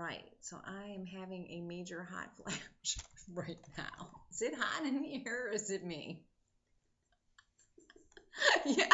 right. So I am having a major hot flash right now. Is it hot in here or is it me? yeah.